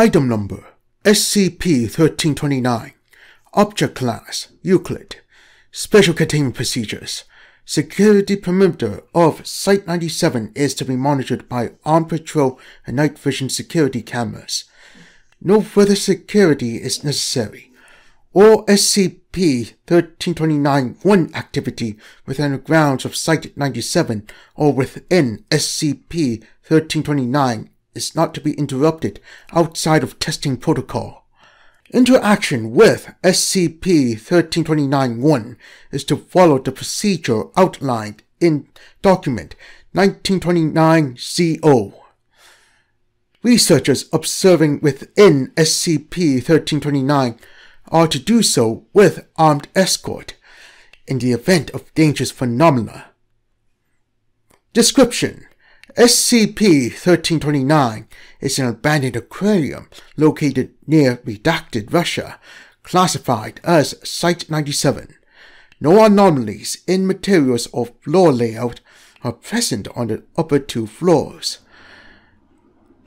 Item Number SCP-1329 Object Class Euclid Special Containment Procedures Security perimeter of Site-97 is to be monitored by armed patrol and night vision security cameras. No further security is necessary. All SCP-1329-1 activity within the grounds of Site-97 or within SCP-1329 is not to be interrupted outside of testing protocol. Interaction with SCP-1329-1 is to follow the procedure outlined in document 1929-CO. Researchers observing within SCP-1329 are to do so with armed escort in the event of dangerous phenomena. Description SCP-1329 is an abandoned aquarium located near Redacted, Russia, classified as Site-97. No anomalies in materials or floor layout are present on the upper two floors.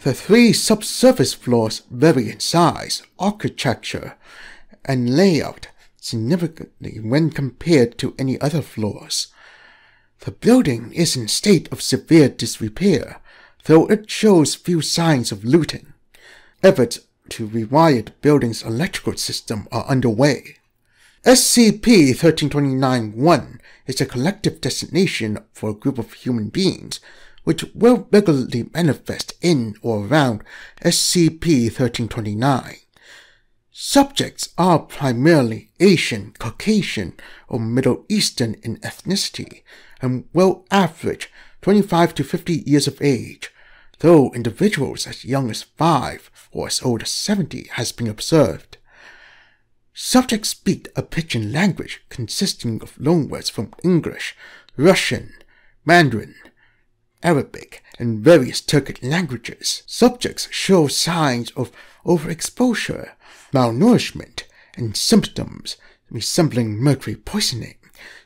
The three subsurface floors vary in size, architecture, and layout significantly when compared to any other floors. The building is in state of severe disrepair, though it shows few signs of looting. Efforts to rewire the building's electrical system are underway. SCP-1329-1 is a collective destination for a group of human beings which will regularly manifest in or around SCP-1329. Subjects are primarily Asian, Caucasian, or Middle Eastern in ethnicity, and will average 25 to 50 years of age, though individuals as young as 5 or as old as 70 has been observed. Subjects speak a pidgin language consisting of loanwords from English, Russian, Mandarin, Arabic, and various Turkic languages. Subjects show signs of overexposure, malnourishment, and symptoms resembling mercury poisoning,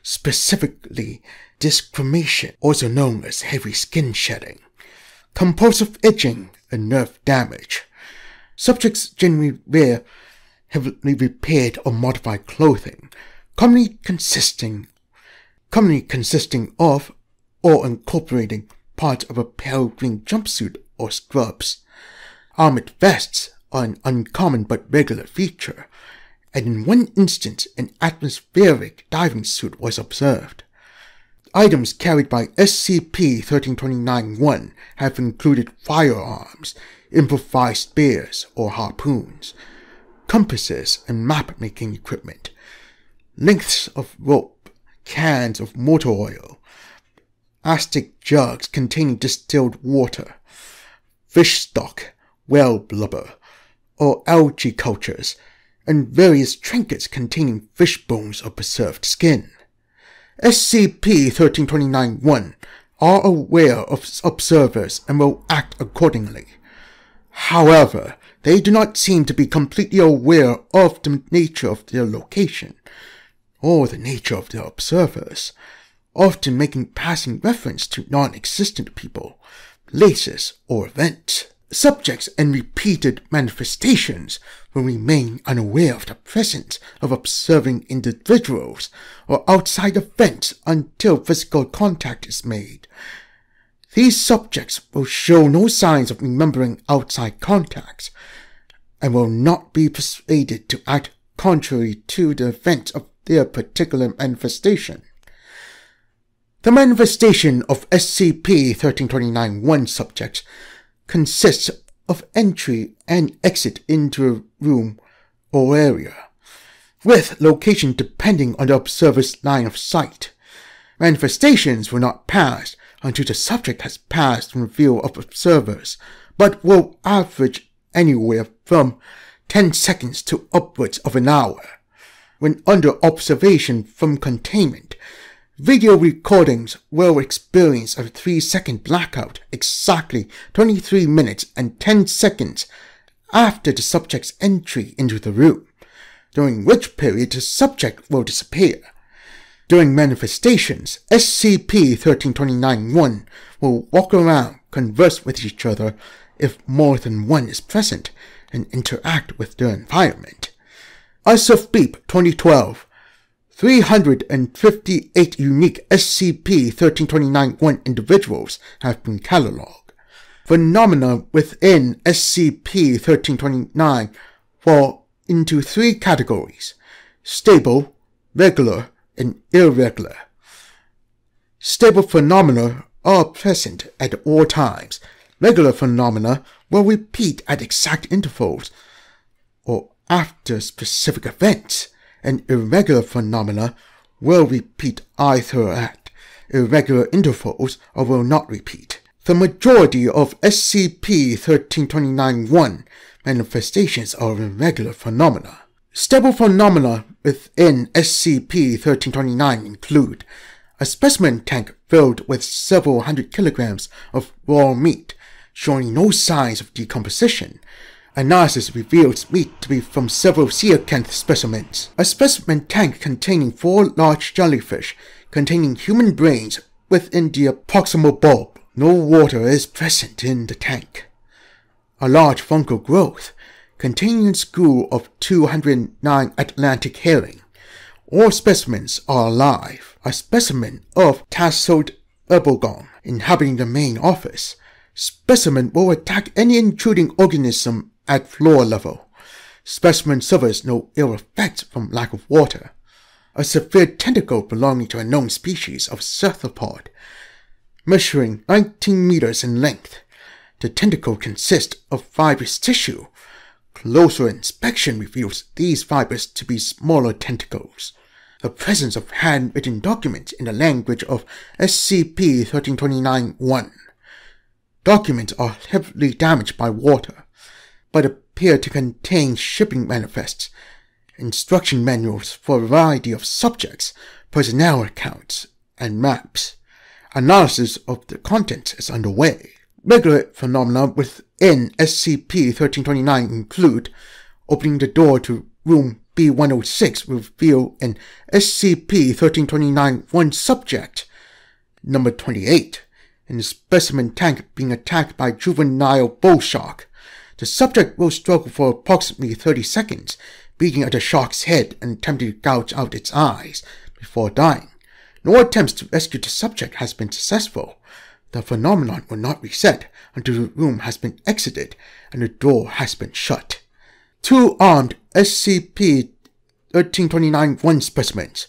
specifically desquamation, also known as heavy skin shedding, compulsive itching, and nerve damage. Subjects generally wear heavily repaired or modified clothing, commonly consisting commonly consisting of or incorporating parts of a pale green jumpsuit or scrubs. Armored vests an uncommon but regular feature, and in one instance an atmospheric diving suit was observed. Items carried by SCP-1329-1 have included firearms, improvised spears or harpoons, compasses and map-making equipment, lengths of rope, cans of motor oil, plastic jugs containing distilled water, fish stock, whale blubber, or algae cultures, and various trinkets containing fish bones or preserved skin. SCP-1329-1 are aware of observers and will act accordingly. However, they do not seem to be completely aware of the nature of their location, or the nature of their observers, often making passing reference to non-existent people, places, or events. Subjects and repeated manifestations will remain unaware of the presence of observing individuals or outside events until physical contact is made. These subjects will show no signs of remembering outside contacts and will not be persuaded to act contrary to the event of their particular manifestation. The manifestation of SCP-1329-1 subjects consists of entry and exit into a room or area, with location depending on the observer's line of sight. Manifestations will not pass until the subject has passed from the view of observers, but will average anywhere from 10 seconds to upwards of an hour. When under observation from containment, Video recordings will experience a 3 second blackout exactly 23 minutes and 10 seconds after the subject's entry into the room, during which period the subject will disappear. During manifestations, SCP-1329-1 will walk around, converse with each other if more than one is present, and interact with their environment. As of Beep 2012, 358 unique SCP-1329-1 individuals have been catalogued. Phenomena within SCP-1329 fall into three categories, stable, regular, and irregular. Stable phenomena are present at all times. Regular phenomena will repeat at exact intervals or after specific events and irregular phenomena will repeat either at irregular intervals or will not repeat. The majority of SCP-1329-1 manifestations are irregular phenomena. Stable phenomena within SCP-1329 include a specimen tank filled with several hundred kilograms of raw meat, showing no signs of decomposition, Analysis reveals meat to be from several coelacanth specimens. A specimen tank containing four large jellyfish containing human brains within the proximal bulb. No water is present in the tank. A large fungal growth containing school of 209 Atlantic herring. All specimens are alive. A specimen of tasseled wobbegong inhabiting the main office. Specimen will attack any intruding organism at floor level. Specimen suffers no ill effects from lack of water. A severe tentacle belonging to a known species of cephalopod, measuring 19 meters in length. The tentacle consists of fibrous tissue. Closer inspection reveals these fibers to be smaller tentacles. The presence of handwritten documents in the language of SCP-1329-1. Documents are heavily damaged by water but appear to contain shipping manifests, instruction manuals for a variety of subjects, personnel accounts, and maps. Analysis of the contents is underway. Regular phenomena within SCP-1329 include opening the door to room B-106 reveal an SCP-1329 one subject, number 28, in the specimen tank being attacked by juvenile bull shark, the subject will struggle for approximately 30 seconds, beating at the shark's head and attempting to gouge out its eyes before dying. No attempts to rescue the subject has been successful. The phenomenon will not reset until the room has been exited and the door has been shut. Two armed SCP-1329-1 specimens,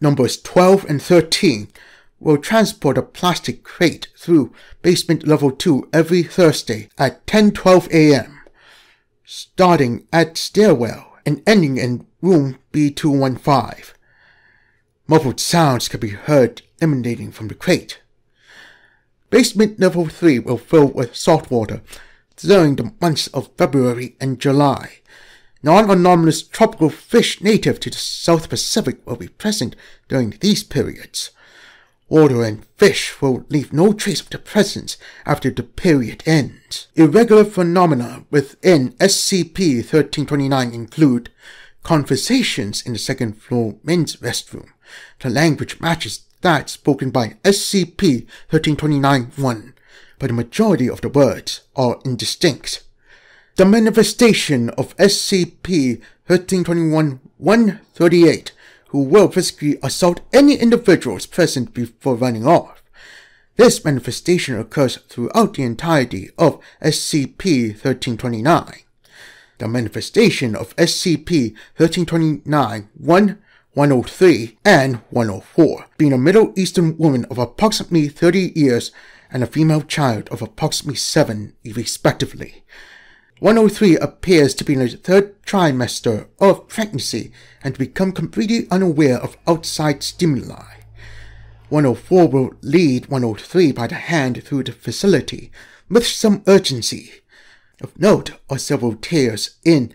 numbers 12 and 13, will transport a plastic crate through basement level 2 every Thursday at 10:12 a.m., starting at stairwell and ending in room B215. Muffled sounds can be heard emanating from the crate. Basement level 3 will fill with salt water during the months of February and July. Non-anomalous tropical fish native to the South Pacific will be present during these periods water and fish will leave no trace of their presence after the period ends. Irregular phenomena within SCP-1329 include conversations in the second floor men's restroom. The language matches that spoken by SCP-1329-1, but the majority of the words are indistinct. The manifestation of SCP-1321-138 who will physically assault any individuals present before running off. This manifestation occurs throughout the entirety of SCP-1329. The manifestation of SCP-1329 1, 103, and 104, being a Middle Eastern woman of approximately 30 years and a female child of approximately 7, respectively, 103 appears to be in the third trimester of pregnancy and to become completely unaware of outside stimuli. 104 will lead 103 by the hand through the facility with some urgency. Of note are several tears in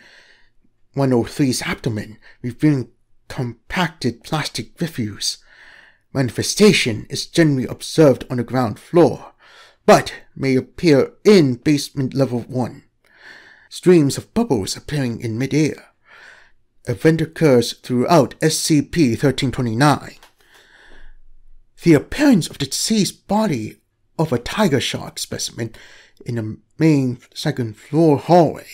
103's abdomen, revealing compacted plastic refuse. Manifestation is generally observed on the ground floor, but may appear in basement level 1 streams of bubbles appearing in midair. Event occurs throughout SCP-1329. The appearance of the deceased body of a tiger shark specimen in the main second floor hallway.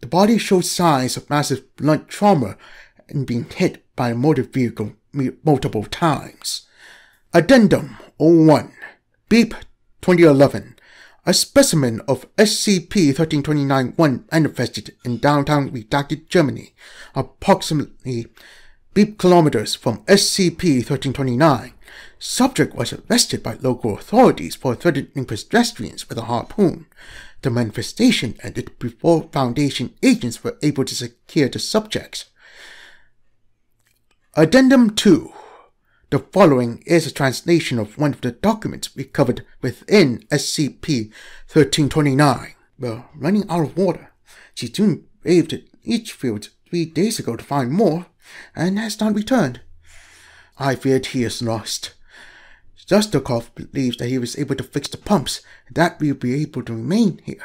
The body shows signs of massive blunt trauma and being hit by a motor vehicle multiple times. Addendum 01 Beep 2011 A specimen of SCP-1329-1 manifested in downtown redacted Germany, approximately beep kilometers from SCP-1329. Subject was arrested by local authorities for threatening pedestrians with a harpoon. The manifestation ended before Foundation agents were able to secure the subjects. Addendum 2 The following is a translation of one of the documents recovered within SCP 1329. We're running out of water. Braved at each field three days ago to find more, and has not returned. I feared he is lost. Justukov believes that he was able to fix the pumps and that we will be able to remain here.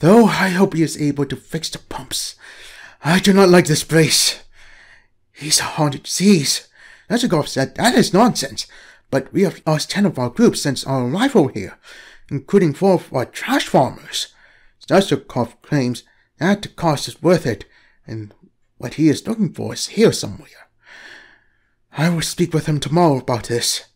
Though I hope he is able to fix the pumps. I do not like this place. He's a haunted disease. Justukov said that is nonsense, but we have lost ten of our group since our arrival here, including four of our trash farmers. Justukov claims that the cost is worth it, and what he is looking for is here somewhere. I will speak with him tomorrow about this.